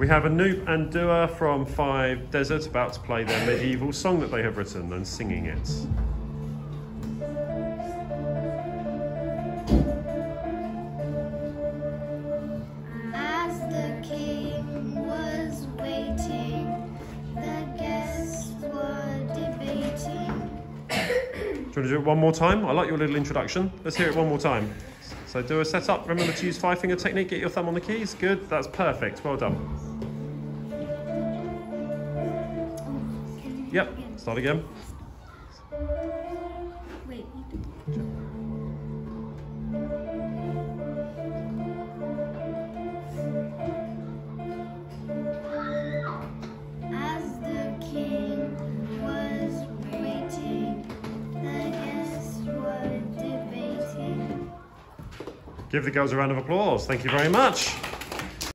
We have Anoop and Douae from Five Deserts about to play their medieval song that they have written and singing it. As the king was waiting, the guests were debating. Do you want to do it one more time? I like your little introduction. Let's hear it one more time. So do a setup. Remember to use five finger technique. Get your thumb on the keys. Good. That's perfect. Well done. Yep. Start again. Wait. As the king was waiting, the guests were debating. Give the girls a round of applause. Thank you very much.